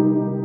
Thank